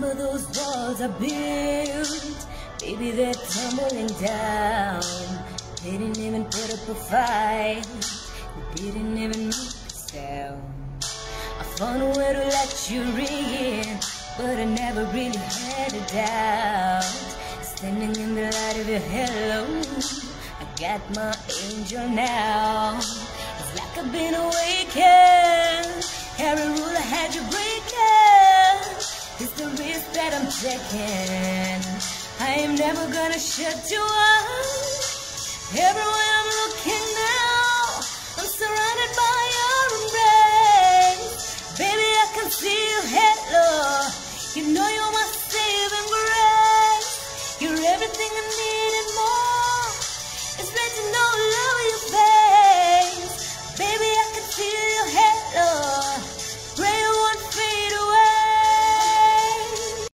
Remember those walls I built? Baby, they're tumbling down. They didn't even put up a fight. They didn't even make a sound. I found a way to let you in, but I never really had a doubt. Standing in the light of your halo, I got my angel now. It's like I've been awakened. Every rule I had you breaking second. I am never gonna shut you out. Everywhere I'm looking now, I'm surrounded by your embrace. Baby, I can see you, hello. You know you're my saving grace. You're everything I need and more. It's meant to know